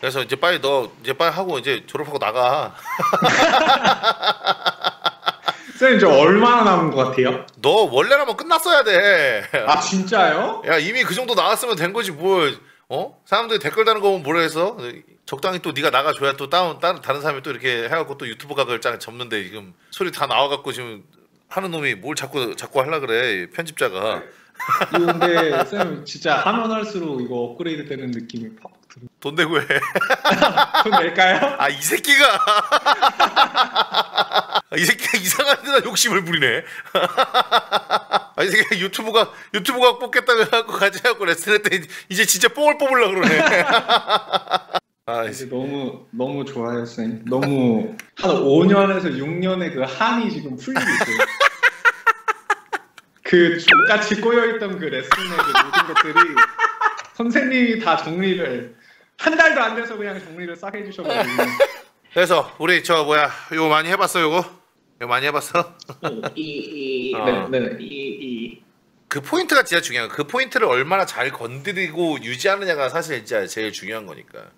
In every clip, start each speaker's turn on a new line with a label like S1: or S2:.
S1: 그래서 이제 빨리 너 이제 빨리 하고 이제 졸업하고 나가.
S2: 쌤, 저 얼마나 남은 것 같아요?
S1: 너 원래라면 끝났어야 돼.
S2: 아, 진짜요?
S1: 야 이미 그 정도 나왔으면 된 거지 뭘? 어? 사람들이 댓글 다는 거 보면 뭐라 해서 적당히 또 네가 나가줘야 또 다른 다른 다른 사람이 또 이렇게 해갖고 또 유튜브 각을 쫙 접는데 지금 소리 다 나와갖고 지금 하는 놈이 뭘 자꾸 자꾸 하려 그래 편집자가
S2: 이거 근데 쌤 진짜 하면 할수록 이거 업그레이드 되는 느낌이.
S1: 돈 내고 해.
S2: 돈 낼까요?
S1: 아 이 새끼가 아, 이 새끼가 이상한 데다 욕심을 부리네. 아, 이 새끼가 유튜브가 유튜브가 뽑겠다고 해갖고 같이 해갖고 레슨 했더니 이제 진짜 뽕을 뽑으려 그러네. 아, 이
S2: 이제 너무 너무 좋아요 쌤. 너무 한 5년에서 6년의 그 한이 지금 풀리고 있어요. 그 족같이 꼬여있던 그 레슨의 그 모든 것들이 선생님이 다 정리를 한 달도 안 돼서 그냥 정리를 싹 해주셔가지고.
S1: 그래서 우리 저 뭐야 이거 많이 해봤어 요거? 이거 많이 해봤어?
S2: 이 이
S1: 어.
S2: 네 네 이 이.
S1: 그 포인트가 진짜 중요한 거야 그 포인트를 얼마나 잘 건드리고 유지하느냐가 사실 진짜 제일 중요한 거니까.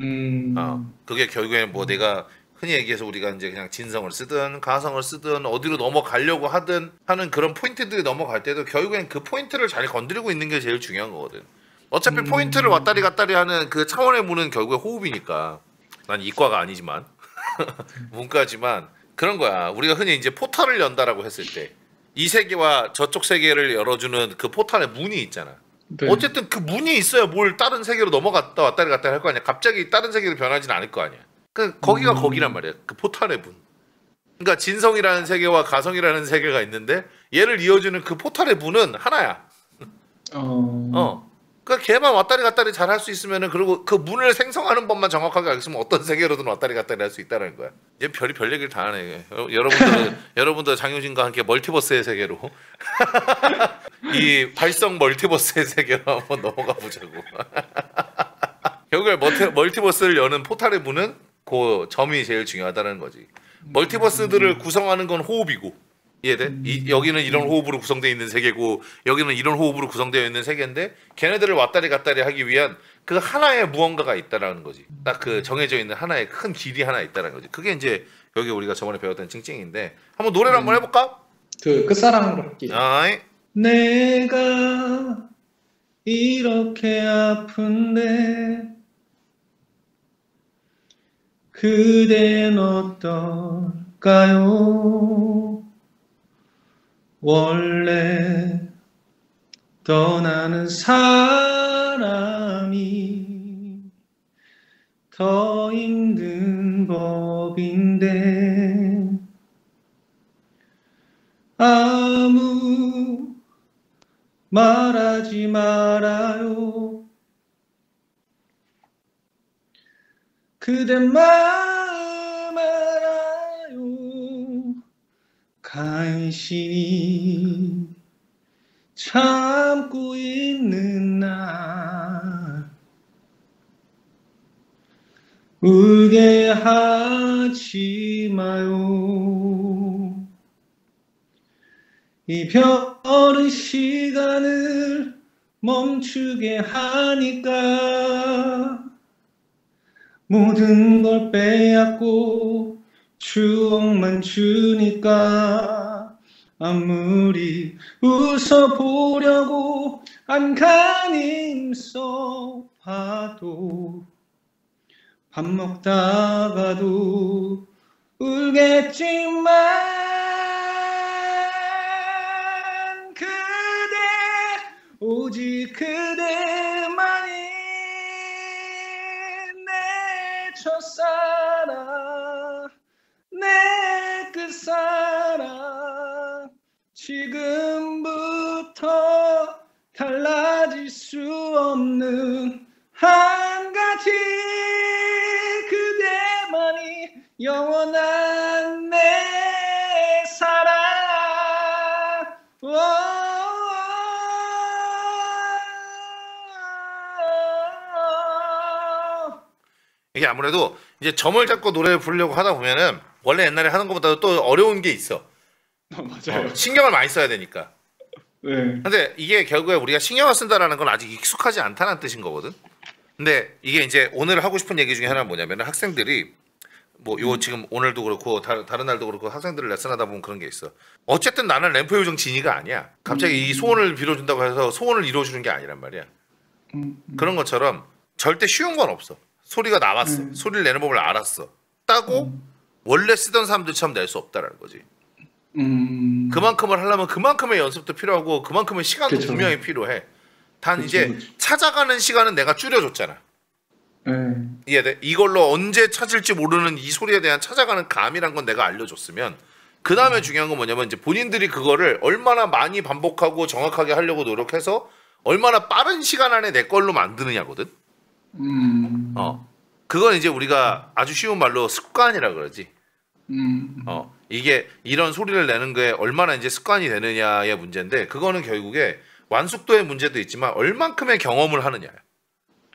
S2: 음.
S1: 어 그게 결국에는 뭐 내가 흔히 얘기해서 우리가 이제 그냥 진성을 쓰든 가성을 쓰든 어디로 넘어가려고 하든 하는 그런 포인트들이 넘어갈 때도 결국엔 그 포인트를 잘 건드리고 있는 게 제일 중요한 거거든 어차피
S2: 음.
S1: 포인트를 왔다리 갔다리 하는 그 차원의 문은 결국에 호흡이니까 난 이과가 아니지만 문과지만 그런 거야. 우리가 흔히 이제 포탈을 연다라고 했을 때 이 세계와 저쪽 세계를 열어주는 그 포탈의 문이 있잖아.
S2: 네.
S1: 어쨌든 그 문이 있어야 뭘 다른 세계로 넘어갔다 왔다리 갔다리 할 거 아니야. 갑자기 다른 세계로 변하지는 않을 거 아니야. 그 거기가
S2: 음.
S1: 거기란 말이야. 그 포탈의 문. 그러니까 진성이라는 세계와 가성이라는 세계가 있는데 얘를 이어주는 그 포탈의 문은 하나야.
S2: 어,
S1: 어. 그러니까 걔만 왔다리 갔다리 잘 할 수 있으면은 그리고 그 문을 생성하는 법만 정확하게 알겠으면 어떤 세계로든 왔다리 갔다리 할 수 있다는 거야. 얘 별이 별 얘기를 다 하네. 여- 여러분들 여러분들 장효진과 함께 multiverse의 세계로 이 발성 multiverse의 세계로 한번 넘어가 보자고. 결국에 multi, multiverse를 여는 포탈의 문은 그 점이 제일 중요하다는 거지. 멀티버스들을 구성하는 건 호흡이고 이해돼? 이, 여기는 이런 호흡으로 구성되어 있는 세계고 여기는 이런 호흡으로 구성되어 있는 세계인데 걔네들을 왔다리 갔다리 하기 위한 그 하나의 무언가가 있다라는 거지. 딱 그 정해져 있는 하나의 큰 길이 하나 있다라는 거지. 그게 이제 여기 우리가 저번에 배웠던 찡찡인데 한번 노래를 한번 해볼까?
S2: 그 끝사랑으로.
S1: 아이
S2: 내가 이렇게 아픈데 그댄 어떨까요? 원래 떠나는 사람이 더 힘든 법인데 아무 말하지 말아요. 그대 마 간신히 참고 있는 날 울게 하지 마요. 이 별은 시간을 멈추게 하니까 모든 걸 빼앗고 추억만 주니까 아무리 웃어보려고 안간힘 써봐도 밥 먹다가도 울겠지만 그대 오직 그
S1: 이게 아무래도 이제 점을 잡고 노래를 부르려고 하다 보면은 원래 옛날에 하는 것보다 또 어려운 게 있어.
S2: 맞아요.
S1: 어, 신경을 많이 써야 되니까.
S2: 네.
S1: 근데 이게 결국에 우리가 신경을 쓴다라는 건 아직 익숙하지 않다는 뜻인 거거든. 근데 이게 이제 오늘 하고 싶은 얘기 중에 하나는 뭐냐면 학생들이 뭐요 지금 오늘도 그렇고 다른 다른 날도 그렇고 학생들을 레슨하다 보면 그런 게 있어. 어쨌든 나는 램프 요정 진이가 아니야. 갑자기 이 소원을 빌어준다고 해서 소원을 이루어주는 게 아니란 말이야.
S3: 음,
S1: 그런 것처럼 절대 쉬운 건 없어. 소리가 나왔어.
S3: 음.
S1: 소리를 내는 법을 알았어. 따고 원래 쓰던 사람들처럼 낼 수 없다라는 거지.
S3: 음.
S1: 그만큼을 하려면 그만큼의 연습도 필요하고 그만큼의 시간도
S3: 그쵸.
S1: 분명히 필요해. 단
S3: 그쵸,
S1: 이제
S3: 그쵸.
S1: 찾아가는 시간은 내가 줄여줬잖아.
S3: 네.
S1: 이해돼? 이걸로 언제 찾을지 모르는 이 소리에 대한 찾아가는 감이란 건 내가 알려줬으면 그 다음에 중요한 건 뭐냐면 이제 본인들이 그거를 얼마나 많이 반복하고 정확하게 하려고 노력해서 얼마나 빠른 시간 안에 내 걸로 만드느냐거든.
S3: 음.
S1: 어. 그건 이제 우리가 아주 쉬운 말로 습관이라 그러지.
S3: 음.
S1: 어. 이게 이런 소리를 내는 게 얼마나 이제 습관이 되느냐의 문제인데 그거는 결국에 완숙도의 문제도 있지만 얼만큼의 경험을 하느냐.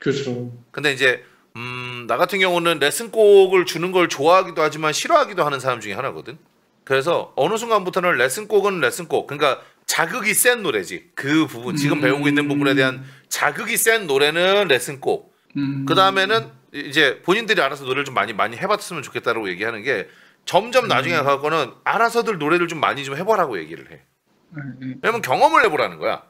S3: 그렇죠.
S1: 근데 이제 음, 나 같은 경우는 레슨곡을 주는 걸 좋아하기도 하지만 싫어하기도 하는 사람 중에 하나거든. 그래서 어느 순간부터는 레슨곡은 레슨곡. 그러니까 자극이 센 노래지. 그 부분 지금
S3: 음.
S1: 배우고 있는 부분에 대한 자극이 센 노래는 레슨곡.
S3: 음.
S1: 그 다음에는 이제 본인들이 알아서 노래를 좀 많이 많이 해봤으면 좋겠다라고 얘기하는 게 점점 나중에 가서는 알아서들 노래를 좀 많이 좀 해보라고 얘기를 해.
S3: 네, 네.
S1: 왜냐면 경험을 해보라는 거야.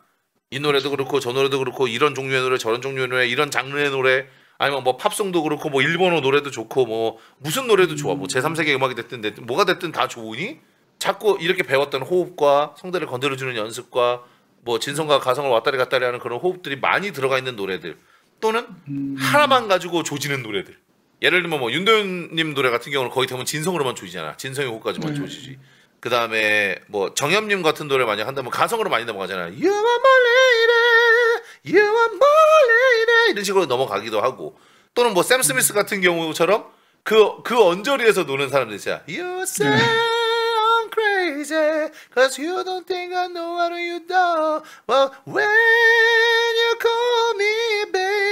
S1: 이 노래도 그렇고 저 노래도 그렇고 이런 종류의 노래 저런 종류의 노래 이런 장르의 노래 아니면 뭐 팝송도 그렇고 뭐 일본어 노래도 좋고 뭐 무슨 노래도 좋아 뭐 제3세계 음악이 됐든 됐든 뭐가 됐든 다 좋으니 자꾸 이렇게 배웠던 호흡과 성대를 건드려주는 연습과 뭐 진성과 가성을 왔다리 갔다리 하는 그런 호흡들이 많이 들어가 있는 노래들 또는
S3: 음.
S1: 하나만 가지고 조지는 노래들. 예를 들면 뭐 윤도현님 노래 같은 경우는 거의 대부분 진성으로만 조지잖아. 진성의 호흡까지만
S3: 네.
S1: 조지지. 그 다음에 뭐 정엽님 같은 노래 많이 한다면 가성으로 많이 넘어가잖아. You are my lady You are my lady 이런 식으로 넘어가기도 하고. 또는 뭐 샘 스미스 같은 경우처럼 그, 그 언저리에서 노는 사람들 있잖아. You say I'm crazy Cause you don't think I know what you do. But when you call me baby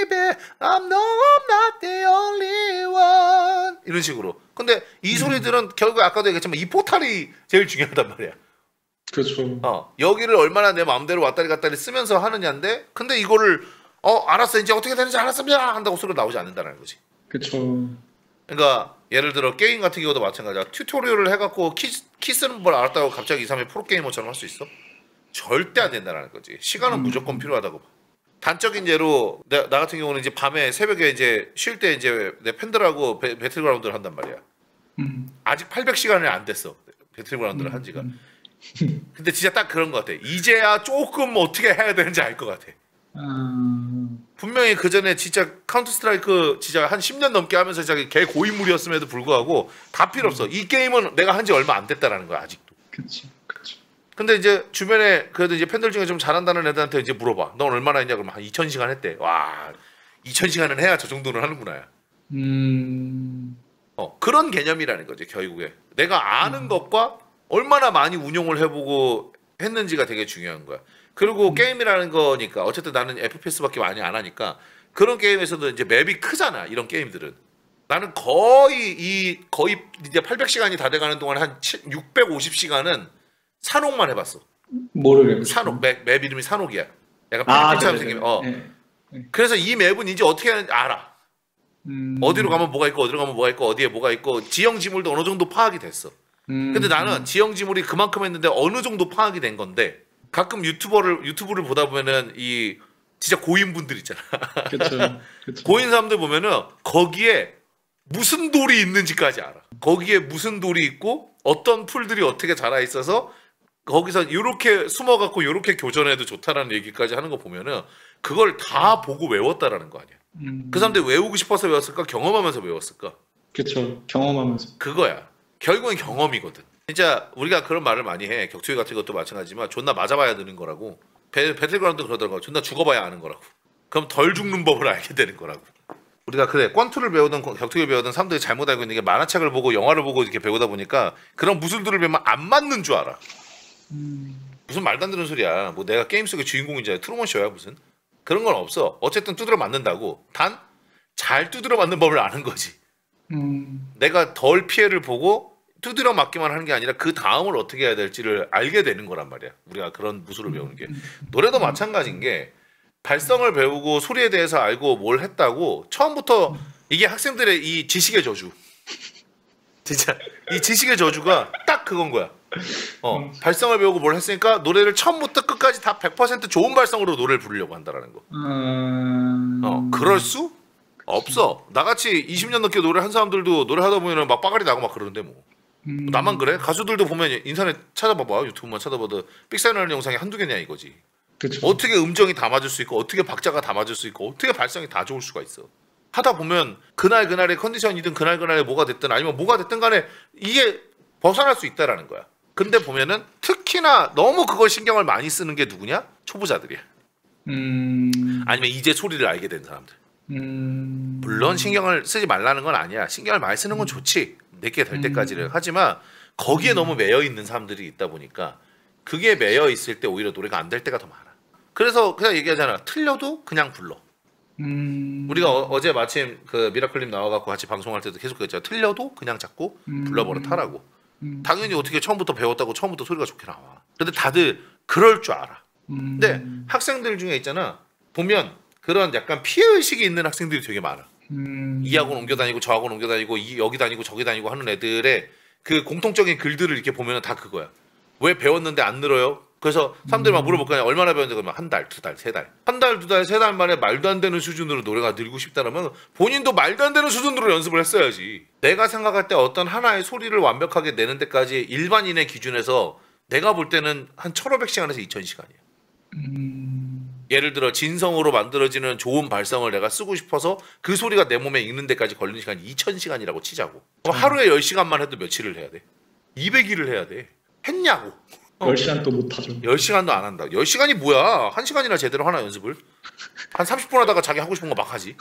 S1: I know I'm not the only one. 이런 식으로. 근데 이 소리들은 결국 아까도 얘기했지만 이 포탈이 제일 중요하단 말이야.
S3: 그렇죠.
S1: 어, 여기를 얼마나 내 마음대로 왔다리 갔다리 쓰면서 하느냐인데 근데 이거를 어 알았어. 이제 어떻게 되는지 알았습니다. 한다고 소리가 나오지 않는다는 거지.
S3: 그렇죠.
S1: 그러니까 예를 들어 게임 같은 경우도 마찬가지야. tutorial을 해갖고 키, 키 쓰는 걸 알았다고 갑자기 이 사람이 프로게이머처럼 할 수 있어? 절대 안 된다는 거지. 시간은 무조건 필요하다고 봐 단적인 예로 나, 나 같은 경우는 이제 밤에 새벽에 이제 쉴 때 이제 내 팬들하고 배, 배틀그라운드를 한단 말이야
S3: 음.
S1: 아직 800시간이 안 됐어 배틀그라운드를 한 지가 근데 진짜 딱 그런 것 같아 이제야 조금 어떻게 해야 되는지 알 것 같아
S3: 아.
S1: 분명히 그 전에 진짜 Counter-Strike 진짜 한 10년 넘게 하면서 진짜 개 고인물이었음에도 불구하고 다 필요 없어. 이 게임은 내가 한 지 얼마 안 됐다라는 거야 아직도.
S3: 그렇죠. 그렇죠.
S1: 근데 이제 주변에 그래도 이제 팬들 중에 좀 잘한다는 애들한테 이제 물어봐. 넌 얼마나 했냐 그러면 한 2,000시간 했대. 와, 2,000시간은 해야 저 정도는 하는구나.
S3: 음.
S1: 어, 그런 개념이라는 거지 결국에. 내가 아는 것과 얼마나 많이 운용을 해보고 했는지가 되게 중요한 거야. 그리고 게임이라는 거니까 어쨌든 나는 FPS밖에 많이 안 하니까 그런 게임에서도 이제 맵이 크잖아. 이런 게임들은. 나는 거의 이 거의 이제 800시간이 다 돼가는 동안 한 650시간은 산옥만 해봤어.
S3: 뭐를 해요?
S1: 산옥 맵, 맵 이름이 산옥이야. 약간
S3: 아, 네,
S1: 생긴.
S3: 네.
S1: 어.
S3: 네.
S1: 그래서 이 맵은 이제 어떻게 하는지 알아.
S3: 음.
S1: 어디로 가면 뭐가 있고 어디로 가면 뭐가 있고 어디에 뭐가 있고 지형 지물도 어느 정도 파악이 됐어.
S3: 음.
S1: 근데 나는 지형 지물이 그만큼 했는데 어느 정도 파악이 된 건데 가끔 유튜버를 유튜브를 보다 보면은 이 진짜 고인 분들 있잖아.
S3: 그렇죠. 그렇죠.
S1: 고인 사람들 보면은 거기에 무슨 돌이 있는지까지 알아. 거기에 무슨 돌이 있고 어떤 풀들이 어떻게 자라 있어서 거기서 이렇게 숨어 갖고 이렇게 교전해도 좋다라는 얘기까지 하는 거 보면은 그걸 다 보고 외웠다라는 거 아니야.
S3: 음.
S1: 그 사람들이 외우고 싶어서 외웠을까 경험하면서 외웠을까?
S3: 그렇죠. 경험하면서.
S1: 그거야. 결국엔 경험이거든. 진짜 우리가 그런 말을 많이 해. 격투기 같은 것도 마찬가지지만 존나 맞아봐야 느는 거라고. 배, 배틀그라운드 그러더라고. 존나 죽어봐야 아는 거라고. 그럼 덜 죽는 법을 알게 되는 거라고. 우리가 그래 권투를 배우든 격투기를 배우든 사람들이 잘못 알고 있는 게 만화책을 보고 영화를 보고 이렇게 배우다 보니까 그런 무술들을 배우면 안 맞는 줄 알아.
S3: 음.
S1: 무슨 말도 안 되는 소리야. 뭐 내가 게임 속의 주인공인지 트루먼 쇼야 무슨. 그런 건 없어. 어쨌든 두드려 맞는다고. 단 잘 두드려 맞는 법을 아는 거지.
S3: 음.
S1: 내가 덜 피해를 보고 두드려 맞기만 하는 게 아니라 그 다음을 어떻게 해야 될지를 알게 되는 거란 말이야. 우리가 그런 무술을 배우는 게 노래도 마찬가지인 게 발성을 배우고 소리에 대해서 알고 뭘 했다고 처음부터 이게 학생들의 이 지식의 저주. 진짜 이 지식의 저주가 딱 그건 거야. 어, 발성을 배우고 뭘 했으니까 노래를 처음부터 끝까지 다 100% 좋은 발성으로 노래를 부르려고 한다라는 거.
S3: 음,
S1: 어, 그럴 수 없어. 나같이 20년 넘게 노래 한 사람들도 노래 하다 보면 막 빠가리 나고 막 그러는데 뭐.
S3: 음,
S1: 나만 그래? 가수들도 보면 인터넷 찾아봐봐 유튜브만 찾아봐도 삑사리나는 영상이 한두 개냐 이거지.
S3: 그쵸.
S1: 어떻게 음정이 다 맞을 수 있고 어떻게 박자가 다 맞을 수 있고 어떻게 발성이 다 좋을 수가 있어. 하다 보면 그날 그날의 컨디션이든 그날 그날의 뭐가 됐든 아니면 뭐가 됐든 간에 이게 벗어날 수 있다라는 거야. 근데 보면은 특히나 너무 그걸 신경을 많이 쓰는 게 누구냐? 초보자들이야.
S3: 음,
S1: 아니면 이제 소리를 알게 된 사람들.
S3: 음,
S1: 물론 신경을 쓰지 말라는 건 아니야. 신경을 많이 쓰는 건 좋지. 내게 될 때까지는. 하지만 거기에 너무 매여 있는 사람들이 있다 보니까 그게 매여 있을 때 오히려 노래가 안 될 때가 더 많아. 그래서 그냥 얘기하잖아. 틀려도 그냥 불러.
S3: 음,
S1: 우리가 어, 제 마침 그 미라클님 나와갖고 같이 방송할 때도 계속 그랬잖아. 틀려도 그냥 자꾸 불러버려 타라고.
S3: 음.
S1: 당연히 어떻게 처음부터 배웠다고 처음부터 소리가 좋게 나와. 근데 다들 그럴 줄 알아.
S3: 음,
S1: 근데 학생들 중에 있잖아. 보면 그런 약간 피해 의식이 있는 학생들이 되게 많아.
S3: 음,
S1: 이 학원 옮겨 다니고 저 학원 옮겨 다니고 이 여기 다니고 저기 다니고 하는 애들의 그 공통적인 글들을 이렇게 보면 다 그거야. 왜 배웠는데 안 늘어요? 그래서 사람들이 막 물어볼 거 아니야. 얼마나 배웠는데 그러면 한 달, 두 달, 세 달. 한 달, 두 달, 세 달 만에 말도 안 되는 수준으로 노래가 늘고 싶다라면 본인도 말도 안 되는 수준으로 연습을 했어야지. 내가 생각할 때 어떤 하나의 소리를 완벽하게 내는 데까지 일반인의 기준에서 내가 볼 때는 한 1500시간에서 2000시간이야.
S3: 음,
S1: 예를 들어 진성으로 만들어지는 좋은 발성을 내가 쓰고 싶어서 그 소리가 내 몸에 익는 데까지 걸리는 시간이 2000시간이라고 치자고. 그럼 하루에 10시간만 해도 며칠을 해야 돼? 200일을 해야 돼. 했냐고. 어.
S3: 10시간 또 못 하죠.
S1: 10시간도 안 한다. 10시간이 뭐야? 1시간이나 제대로 하나 연습을? 한 30분 하다가 자기 하고 싶은 거 막 하지.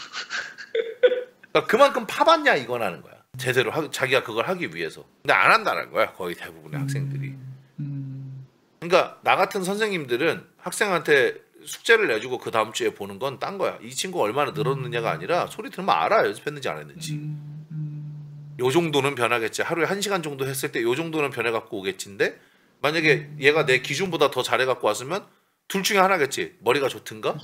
S1: 그러니까 그만큼 파봤냐 이거라는 거야. 제대로 하, 자기가 그걸 하기 위해서. 근데 안 한다는 거야. 거의 대부분의 학생들이.
S3: 음,
S1: 그러니까 나 같은 선생님들은 학생한테 숙제를 내주고 그 다음 주에 보는 건 딴 거야. 이 친구 얼마나 늘었느냐가 아니라 소리 들으면 알아 연습했는지 안 했는지.
S3: 음, 음,
S1: 요 정도는 변하겠지. 하루에 한 시간 정도 했을 때 요 정도는 변해 갖고 오겠지인데 만약에 얘가 내 기준보다 더 잘해 갖고 왔으면 둘 중에 하나겠지. 머리가 좋든가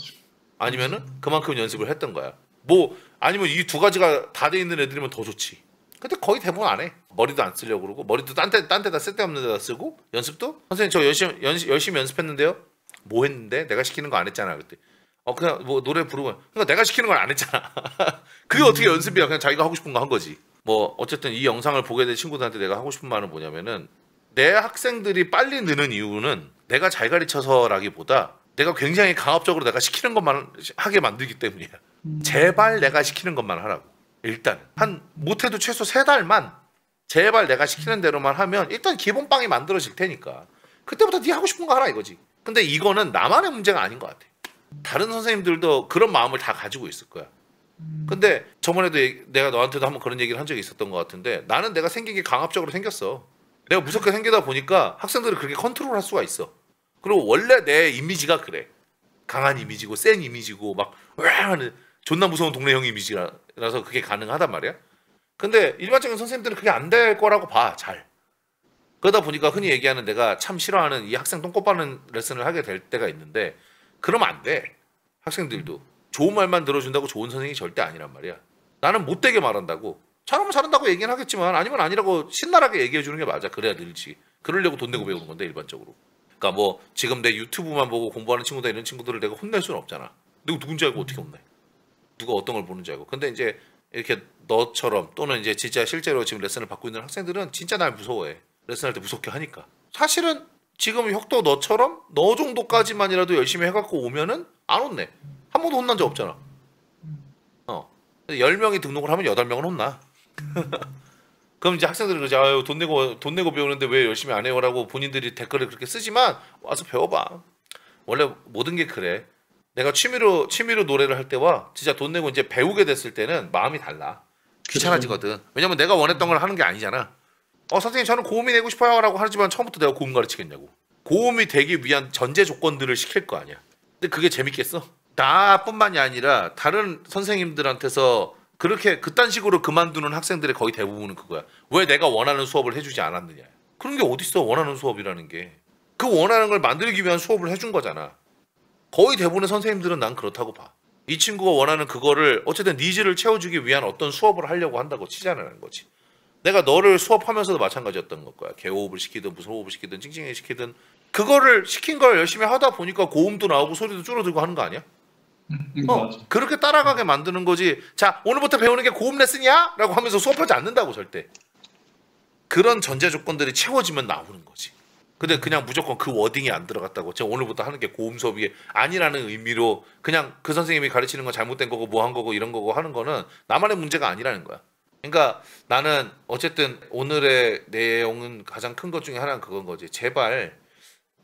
S1: 아니면은 그만큼 연습을 했던 거야. 뭐 아니면 이 두 가지가 다 돼 있는 애들이면 더 좋지. 근데 거의 대부분 안 해. 머리도 안 쓰려고 그러고 머리도 딴, 데, 딴 데다 쓸데없는 데다 쓰고 연습도 선생님 저 열심히 연, 열심히 연습했는데요. 뭐 했는데 내가 시키는 거 안 했잖아 그때. 어 그냥 뭐 노래 부르고 그러니까 내가 시키는 걸 안 했잖아. 그게 어떻게 연습이야? 그냥 자기가 하고 싶은 거 한 거지. 뭐 어쨌든 이 영상을 보게 된 친구들한테 내가 하고 싶은 말은 뭐냐면은 내 학생들이 빨리 느는 이유는 내가 잘 가르쳐서라기보다 내가 굉장히 강압적으로 내가 시키는 것만 하게 만들기 때문이야. 제발 내가 시키는 것만 하라고. 일단 한 못해도 최소 세 달만 제발 내가 시키는 대로만 하면 일단 기본빵이 만들어질 테니까 그때부터 네 하고 싶은 거 하라 이거지. 근데 이거는 나만의 문제가 아닌 것 같아. 다른 선생님들도 그런 마음을 다 가지고 있을 거야. 근데 저번에도 내가 너한테도 한번 그런 얘기를 한 적이 있었던 것 같은데 나는 내가 생긴 게 강압적으로 생겼어. 내가 무섭게 생기다 보니까 학생들을 그렇게 컨트롤할 수가 있어. 그리고 원래 내 이미지가 그래. 강한 이미지고 센 이미지고 막 하는 존나 무서운 동네 형 이미지라서 그게 가능하단 말이야. 근데 일반적인 선생님들은 그게 안 될 거라고 봐 잘. 그러다 보니까 흔히 얘기하는 내가 참 싫어하는 이 학생 똥꼬 빠는 레슨을 하게 될 때가 있는데 그러면 안 돼. 학생들도 좋은 말만 들어준다고 좋은 선생님이 절대 아니란 말이야. 나는 못되게 말한다고. 잘하면 잘한다고 얘기는 하겠지만 아니면 아니라고 신랄하게 얘기해 주는 게 맞아. 그래야 늘지. 그러려고 돈 내고 배우는 건데 일반적으로. 그러니까 뭐 지금 내 유튜브만 보고 공부하는 친구들 이런 친구들을 내가 혼낼 수는 없잖아. 누구 누군지 알고 어떻게 혼내? 누가 어떤 걸 보는지 알고. 근데 이제 이렇게 너처럼 또는 이제 진짜 실제로 지금 레슨을 받고 있는 학생들은 진짜 날 무서워해. 레슨할 때 무섭게 하니까. 사실은 지금 혁도 너처럼 너 정도까지만이라도 열심히 해갖고 오면은 안 혼내. 한 번도 혼난 적 없잖아. 어. 10명이 등록을 하면 8명은 혼나. 그럼 이제 학생들이 그러지 아유 돈 내고 돈 내고 배우는데 왜 열심히 안 해요라고 본인들이 댓글을 그렇게 쓰지만 와서 배워봐. 원래 모든 게 그래. 내가 취미로 취미로 노래를 할 때와 진짜 돈 내고 이제 배우게 됐을 때는 마음이 달라. 귀찮아지거든. 왜냐면 내가 원했던 걸 하는 게 아니잖아. 어 선생님 저는 고음이 내고 싶어요라고 하지만 처음부터 내가 고음 가르치겠냐고. 고음이 되기 위한 전제 조건들을 시킬 거 아니야. 근데 그게 재밌겠어? 나뿐만이 아니라 다른 선생님들한테서 그렇게 그딴 식으로 그만두는 학생들의 거의 대부분은 그거야. 왜 내가 원하는 수업을 해주지 않았느냐. 그런 게 어딨어 원하는 수업이라는 게. 그 원하는 걸 만들기 위한 수업을 해준 거잖아. 거의 대부분의 선생님들은 난 그렇다고 봐. 이 친구가 원하는 그거를 어쨌든 needs를 채워주기 위한 어떤 수업을 하려고 한다고 치자는 거지. 내가 너를 수업하면서도 마찬가지였던 걸 거야. 개호흡을 시키든 무슨 호흡을 시키든 찡찡이 시키든 그거를 시킨 걸 열심히 하다 보니까 고음도 나오고 소리도 줄어들고 하는 거 아니야?
S3: 음,
S1: 어. 그렇게 따라가게 만드는 거지. 자, 오늘부터 배우는 게 고음 레슨이야? 라고 하면서 수업하지 않는다고 절대. 그런 전제 조건들이 채워지면 나오는 거지. 근데 그냥 무조건 그 워딩이 안 들어갔다고. 제가 오늘부터 하는 게 고음 수업이 아니라는 의미로 그냥 그 선생님이 가르치는 건 잘못된 거고 뭐 한 거고 이런 거고 하는 거는 나만의 문제가 아니라는 거야. 그러니까 나는 어쨌든 오늘의 내용은 가장 큰 것 중에 하나는 그건 거지. 제발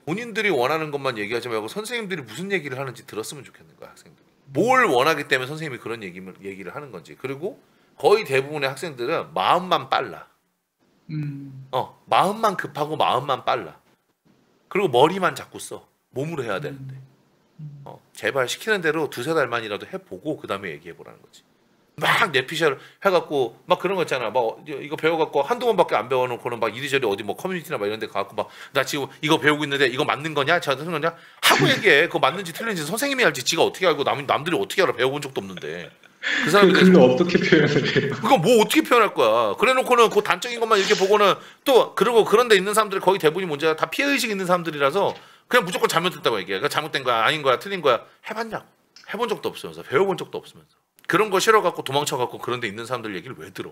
S1: 본인들이 원하는 것만 얘기하지 말고 선생님들이 무슨 얘기를 하는지 들었으면 좋겠는 거야 학생들. 뭘 원하기 때문에 선생님이 그런 얘기를 얘기를 하는 건지. 그리고 거의 대부분의 학생들은 마음만 빨라.
S3: 음,
S1: 어 마음만 급하고 마음만 빨라. 그리고 머리만 자꾸 써. 몸으로 해야 되는데. 어 제발 시키는 대로 두세 달만이라도 해보고 그 다음에 얘기해 보라는 거지. 막 내피셜 해갖고 막 그런 거 있잖아. 막 이거 배워갖고 한두 번밖에 안 배워놓고는 막 이리저리 어디 뭐 커뮤니티나 막 이런 데 가갖고 막 나 지금 이거 배우고 있는데 이거 맞는 거냐? 저 맞는 거냐? 하고 얘기해. 그거 맞는지 틀린지 선생님이 알지. 지가 어떻게 알고 남, 남들이 어떻게 알아. 배워본 적도 없는데. 그
S2: 그,
S1: 사람이
S2: 근데 어떻게 표현을 해요?
S1: 그거 뭐 어떻게 표현할 거야. 그래놓고는 그 단적인 것만 이렇게 보고는 또 그리고 그런 데 있는 사람들이 거의 대부분이 문제가 다 피해 의식 있는 사람들이라서 그냥 무조건 잘못했다고 얘기해. 그 잘못된 거야, 아닌 거야, 틀린 거야. 해봤냐고. 해본 적도 없으면서 배워본 적도 없으면서 그런 거 싫어갖고 도망쳐갖고 그런 데 있는 사람들 얘기를 왜 들어?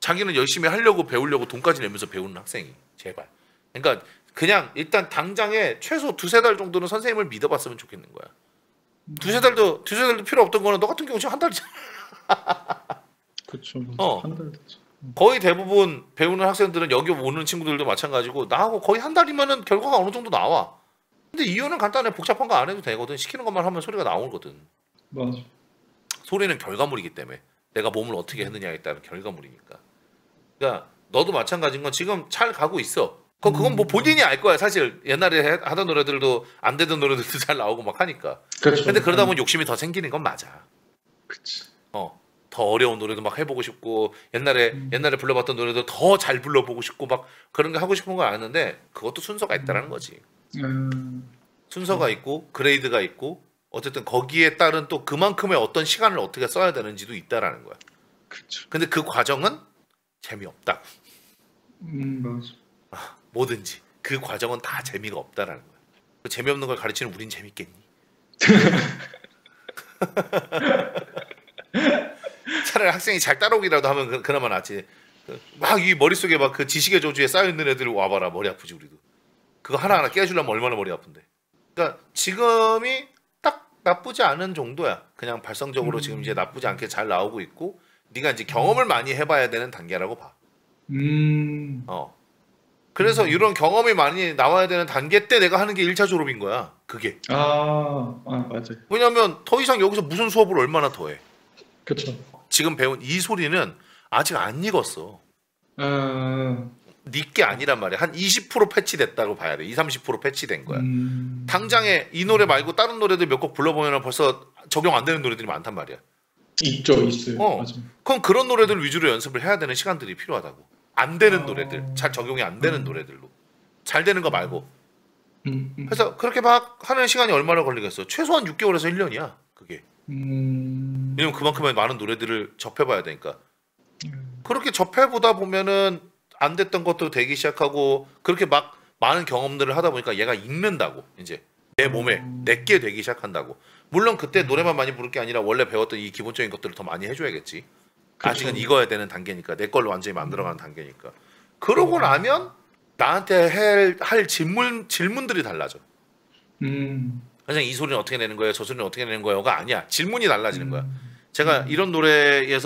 S1: 자기는 열심히 하려고 배우려고 돈까지 내면서 배우는 학생이 제발. 그러니까 그냥 일단 당장에 최소 두세 달 정도는 선생님을 믿어봤으면 좋겠는 거야. 두세 달도 두세 달도 필요 없던 거는 너 같은 경우 지금 한 달이잖아.
S2: 그렇죠.
S1: 어.
S2: 한달 됐죠.
S1: 거의 대부분 배우는 학생들은 여기 오는 친구들도 마찬가지고 나하고 거의 한 달이면은 결과가 어느 정도 나와. 근데 이유는 간단해 복잡한 거 안 해도 되거든. 시키는 것만 하면 소리가 나오거든.
S2: 맞아.
S1: 소리는 결과물이기 때문에 내가 몸을 어떻게 했느냐에 따른 결과물이니까. 그러니까 너도 마찬가지인 건 지금 잘 가고 있어. 그 그건 뭐 본인이 알 거야. 사실 옛날에 해- 하던 노래들도 안 되던 노래들도 잘 나오고 막 하니까.
S2: 그렇죠.
S1: 근데 그러다 보면 욕심이 더 생기는 건 맞아.
S2: 그치.
S1: 어. 더 어려운 노래도 막 해보고 싶고 옛날에 옛날에 불러봤던 노래도 더 잘 불러보고 싶고 막 그런 게 하고 싶은 건 아는데 그것도 순서가 있다라는 거지.
S2: 음,
S1: 순서가 있고 그레이드가 있고 어쨌든 거기에 따른 또 그만큼의 어떤 시간을 어떻게 써야 되는지도 있다라는 거야.
S2: 그쵸.
S1: 근데 그 과정은 재미없다.
S2: 음, 맞아.
S1: 뭐든지 그 과정은 다 재미가 없다라는 거야. 그 재미없는 걸 가르치는 우린 재밌겠니? 차라리 학생이 잘 따라오기라도 하면 그, 그나마 낫지. 막 이 머릿속에 막 그 지식의 저주에 쌓여 있는 애들 와봐라 머리 아프지 우리도. 그거 하나하나 깨주려면 얼마나 머리 아픈데. 그러니까 지금이 딱 나쁘지 않은 정도야. 그냥 발성적으로 지금 이제 나쁘지 않게 잘 나오고 있고 네가 이제 경험을 많이 해봐야 되는 단계라고 봐.
S2: 음,
S1: 어. 그래서 이런 경험이 많이 나와야 되는 단계 때 내가 하는 게 1차 졸업인 거야. 그게.
S2: 아, 아, 맞아.
S1: 왜냐면 더 이상 여기서 무슨 수업을 얼마나 더 해.
S2: 그쵸.
S1: 지금 배운 이 소리는 아직 안 익었어.
S2: 아,
S1: 니게 아니란 말이야. 한 20% 패치됐다고 봐야 돼. 20, 30% 패치된 거야.
S2: 음,
S1: 당장에 이 노래 말고 다른 노래들 몇 곡 불러보면 벌써 적용 안 되는 노래들이 많단 말이야.
S2: 있죠, 있어요.
S1: 어.
S2: 맞아.
S1: 그럼 그런 노래들 위주로 연습을 해야 되는 시간들이 필요하다고. 안 되는
S2: 어.
S1: 노래들, 잘 적용이 안 되는 노래들로. 잘 되는 거 말고.
S2: 음, 음,
S1: 그래서 그렇게 막 하는 시간이 얼마나 걸리겠어? 최소한 6개월에서 1년이야. 그게.
S2: 음,
S1: 왜냐면 그만큼의 많은 노래들을 접해봐야 되니까.
S2: 음.
S1: 그렇게 접해보다 보면은 안 됐던 것도 되기 시작하고 그렇게 막 많은 경험들을 하다 보니까 얘가 익는다고 이제 내 몸에 내게 되기 시작한다고. 물론 그때 노래만 많이 부를 게 아니라 원래 배웠던 이 기본적인 것들을 더 많이 해줘야겠지.
S2: 그쵸.
S1: 아직은 익어야 되는 단계니까 내 걸로 완전히 만들어가는 단계니까. 그러고 나면 나한테 할, 할 질문 질문들이 달라져.
S2: 음,
S1: 그냥 이 소리는 어떻게 내는 거예요? 저 소리는 어떻게 내는 거예요?가 아니야. 질문이 달라지는 거야. 제가 이런 노래에서